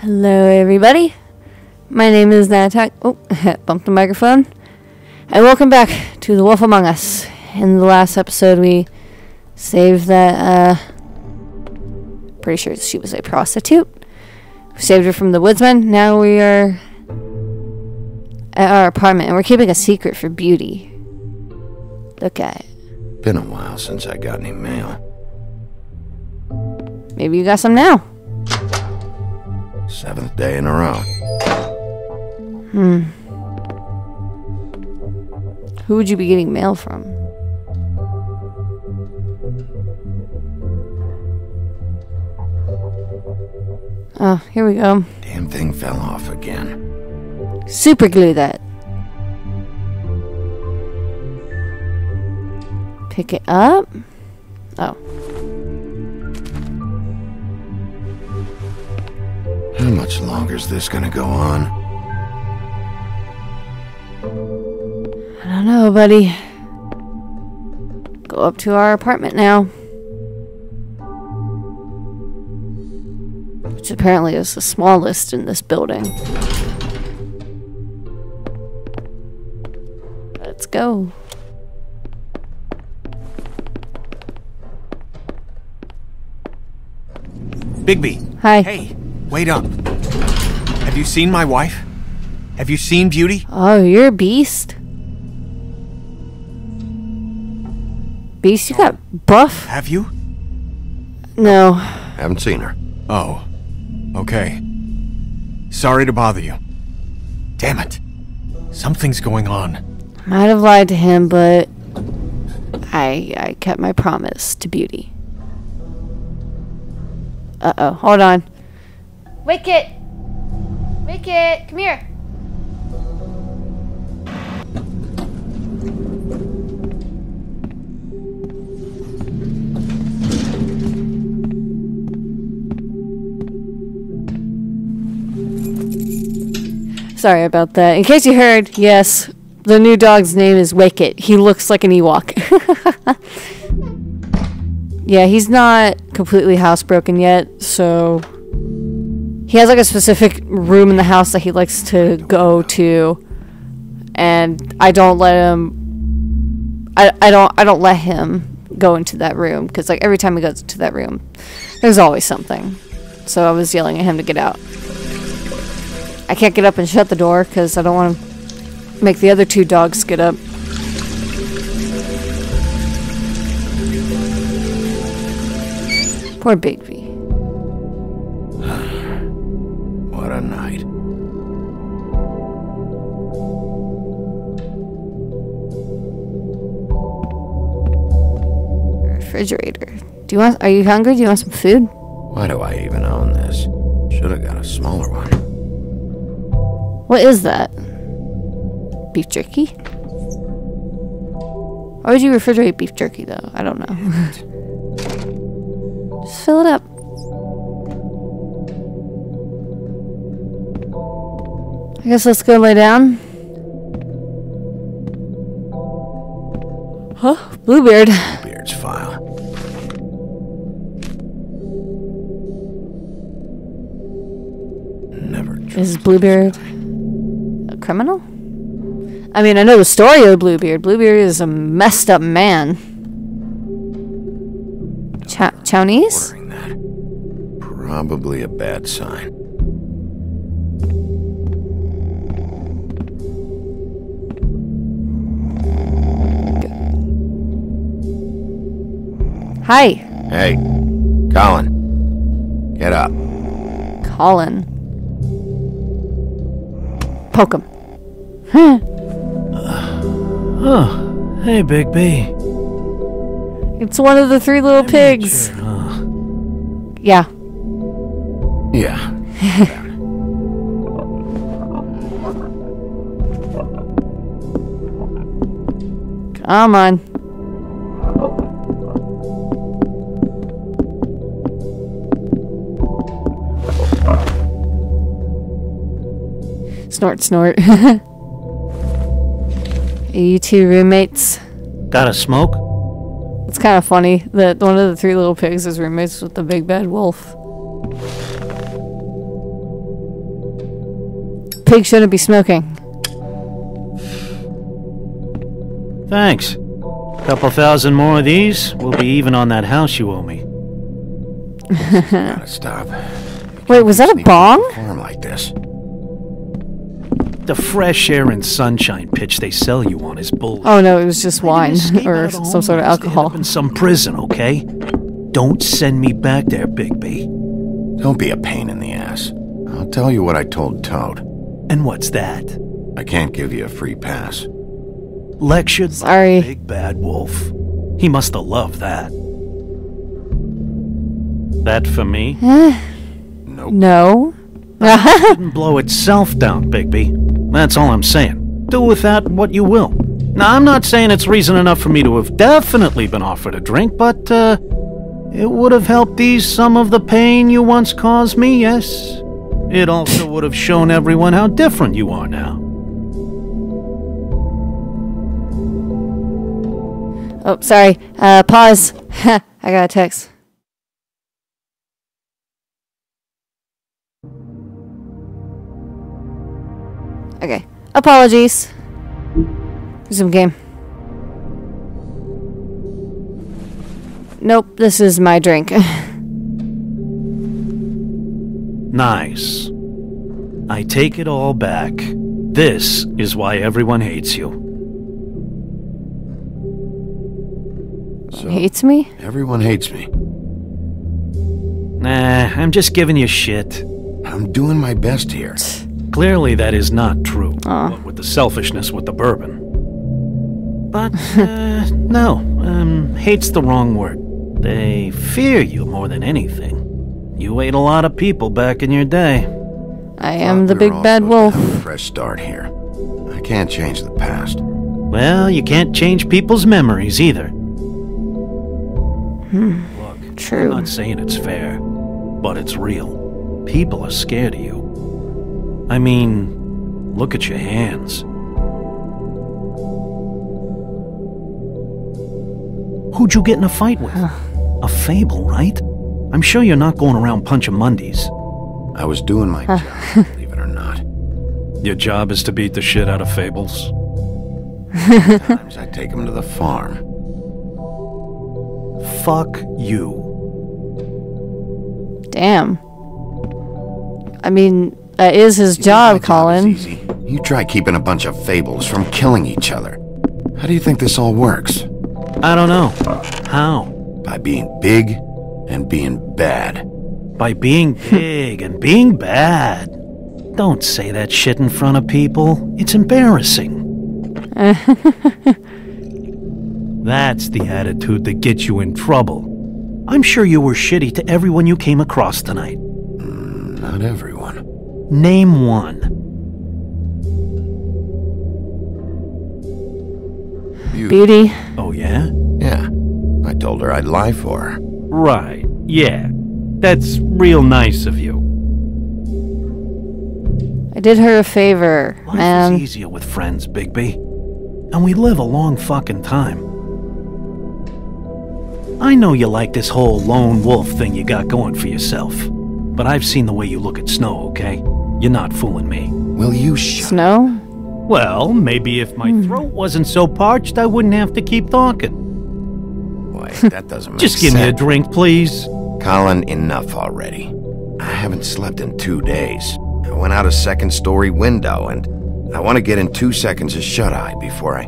Hello, everybody. My name is Nyletak. Oh, bumped the microphone. And welcome back to The Wolf Among Us. In the last episode, we saved that, uh, pretty sure she was a prostitute. We saved her from the woodsman. Now we are at our apartment, and we're keeping a secret for Beauty. Look at it. Been a while since I got any mail. Maybe you got some now. Seventh day in a row. Hmm. Who would you be getting mail from? Oh, here we go. Damn thing fell off again. Super glue that. Pick it up. Oh. How much longer is this gonna go on? I don't know, buddy. Go up to our apartment now. Which apparently is the smallest in this building. Let's go. Bigby. Hi. Hey, wait up. Have you seen my wife? Have you seen Beauty? Oh, you're a beast. Beast, you got buff? Have you? No. Haven't seen her. Oh. Okay. Sorry to bother you. Damn it. Something's going on. Might have lied to him, but I I kept my promise to Beauty. Uh oh, hold on. Wicket! Wicket, come here. Sorry about that. In case you heard, yes, the new dog's name is Wicket. He looks like an Ewok. yeah, he's not completely housebroken yet, so he has like a specific room in the house that he likes to go to, and I don't let him. I, I don't I don't let him go into that room because like every time he goes to that room, there's always something. So I was yelling at him to get out. I can't get up and shut the door because I don't want to make the other two dogs get up. Poor Bigby. What a night. Refrigerator. Do you want? Are you hungry? Do you want some food? Why do I even own this? Should have got a smaller one. What is that? Beef jerky? Why would you refrigerate beef jerky though? I don't know. Just fill it up. I guess let's go lay down. Huh? Bluebeard. Bluebeard's file. Never Is Bluebeard a criminal? I mean, I know the story of Bluebeard. Bluebeard is a messed up man. Ordering that. Probably a bad sign. Hi, Hey, Colin. Get up. Colin. Poke him. Huh. Oh, hey, Big B. It's one of the three little pigs. Sure, huh? Yeah. Yeah. Come on. Snort, snort. You two roommates? Got a smoke? It's kind of funny that one of the three little pigs is roommates with the big bad wolf. pig shouldn't be smoking. Thanks. Couple thousand more of these, we'll be even on that house you owe me. Gotta stop. Wait, was that a Sneak bong? up Farm like this. The fresh air and sunshine pitch they sell you on is bull. Oh no, it was just wine or some sort of homeless to end up alcohol. In some prison, okay? Don't send me back there, Big B. Don't be a pain in the ass. I'll tell you what I told Toad. And what's that? I can't give you a free pass. Lectured Sorry. the Big Bad Wolf. He must have loved that. That for me? Eh. Nope. No. didn't blow itself down, Bigby. That's all I'm saying. Do with that what you will. Now, I'm not saying it's reason enough for me to have definitely been offered a drink, but, uh, it would have helped ease some of the pain you once caused me, yes? It also would have shown everyone how different you are now. Oh, sorry. Uh, pause. I got a text. Okay. Apologies. Resume game. Nope, this is my drink. Nice. I take it all back. This is why everyone hates you. So, Hates me? everyone hates me. Nah, I'm just giving you shit. I'm doing my best here. Clearly, that is not true. Aw. What with the selfishness with the bourbon. But, uh, no, um, hate's the wrong word. They fear you more than anything. You ate a lot of people back in your day. I am the big bad wolf. a fresh start here. I can't change the past. Well, you can't change people's memories either. Look, True. I'm True. not saying it's fair, but it's real. People are scared of you. I mean, look at your hands. Who'd you get in a fight with? A fable, right? I'm sure you're not going around punching Mundies. I was doing my job, believe it or not. Your job is to beat the shit out of fables. Sometimes I take them to the farm. Fuck you. Damn. I mean, that is his You job, my is Colin. easy? You try keeping a bunch of fables from killing each other. How do you think this all works? I don't know. How? By being big and being bad. By being big and being bad. Don't say that shit in front of people. It's embarrassing. That's the attitude that gets you in trouble. I'm sure you were shitty to everyone you came across tonight. Hmm, not everyone. Name one. You. Beauty. Oh, yeah? Yeah. I told her I'd lie for her. Right. Yeah. That's real nice of you. I did her a favor, Life man. is easier with friends, Bigby. And we live a long fucking time. I know you like this whole lone wolf thing you got going for yourself. But I've seen the way you look at Snow, okay? You're not fooling me. Will you shut Snow? Well, maybe if my hmm. throat wasn't so parched, I wouldn't have to keep talking. Wait, that doesn't make Just give me a drink, please. Colin, enough already. I haven't slept in two days. I went out a second story window and I want to get in two seconds of shut eye before I.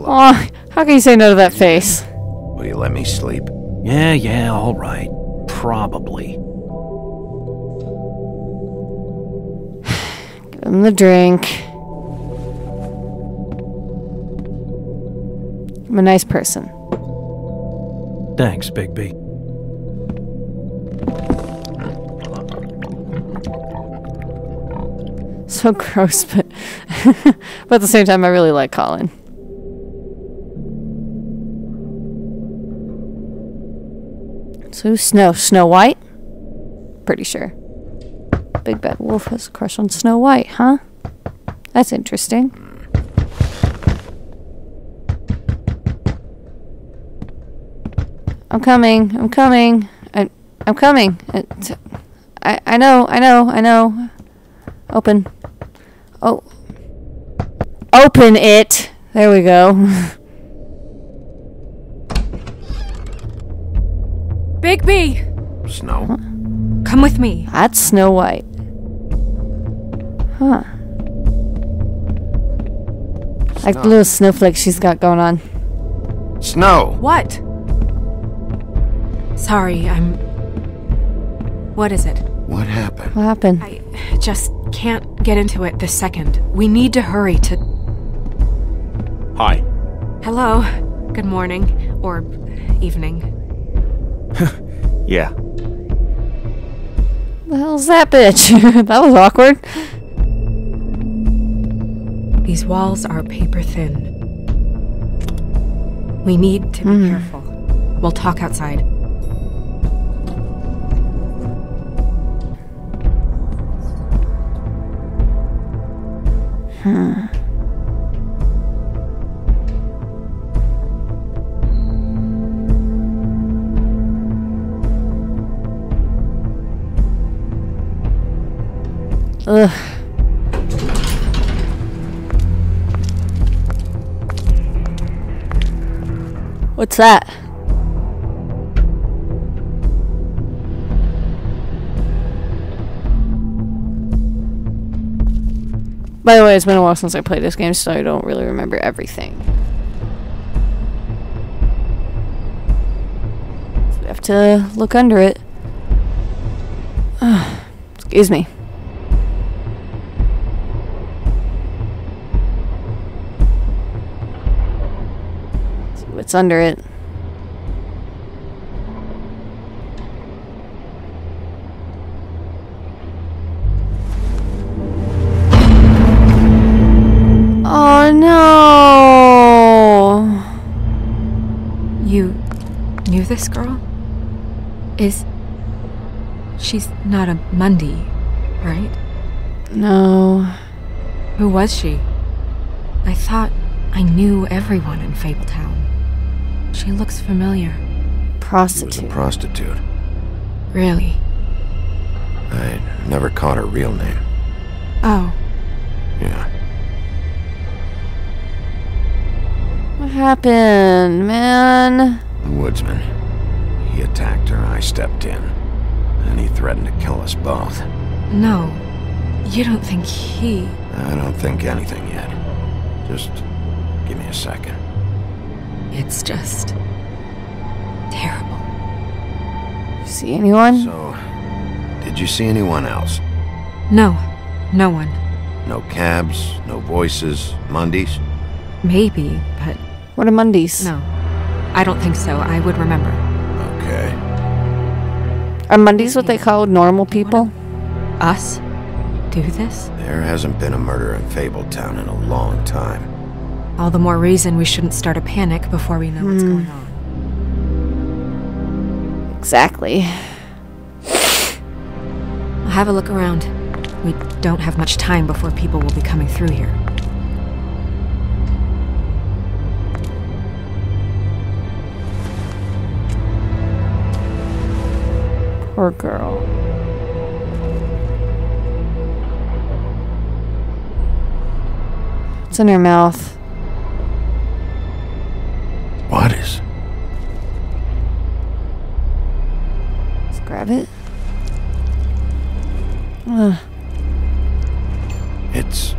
Aw, how can you say no to that face? Will you let me sleep? Yeah, yeah, all right. Probably. Him the drink. I'm a nice person. Thanks, Bigby. So gross, but but at the same time, I really like Colin. So Snow? Snow White? Pretty sure. Big Bad Wolf has a crush on Snow White, huh? That's interesting. I'm coming. I'm coming. I, I'm coming. It, I, I know. I know. I know. Open. Oh. Open it! There we go. Bigby, Snow? come with me. That's Snow White. Huh. Like the little snowflake she's got going on. Snow! What? Sorry, I'm. What is it? What happened? What happened? I just can't get into it this second. We need to hurry to. Hi. Hello. Good morning. Or evening. Yeah. the hell's that bitch? that was awkward. These walls are paper thin. We need to be careful. We'll talk outside. Hmm. Ugh. What's that? By the way, it's been a while since I played this game, so I don't really remember everything. So we have to look under it. Excuse me. Under it. Oh no! You knew this girl? Is. She's not a Mundy, right? No. Who was she? I thought I knew everyone in Fabletown. She looks familiar. She was a Prostitute. prostitute. Really? I never caught her real name. Oh, Yeah. What happened, man? The woodsman. He attacked her, I stepped in. And he threatened to kill us both. no. You don't think he. I don't think anything yet. Just give me a second. It's just. terrible. See anyone? So, did you see anyone else? No, no one. No cabs, no voices, Mundies? Maybe, but What are Mundies? no. I don't think so. I would remember. Okay. Are Mundies what they call normal people? Us? Do this? There hasn't been a murder in Fabletown in a long time. All the more reason we shouldn't start a panic before we know what's hmm. going on. Exactly. I'll have a look around. We don't have much time before people will be coming through here. Poor girl. It's in her mouth. What is? Let's grab it. Ugh. It's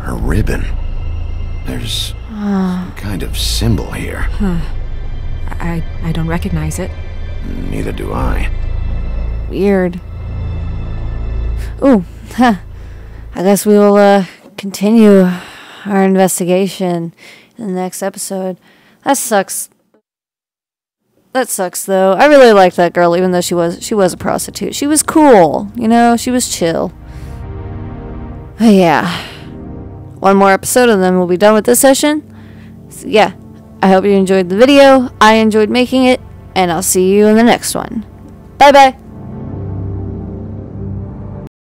her ribbon. There's some kind of symbol here. I I don't recognize it. Neither do I. Weird. Ooh, huh. I guess we will uh, continue our investigation in the next episode. That sucks. That sucks though. I really liked that girl even though she was she was a prostitute. She was cool, you know, she was chill. But yeah. One more episode and then we'll be done with this session. So yeah. I hope you enjoyed the video. I enjoyed making it, and I'll see you in the next one. Bye bye.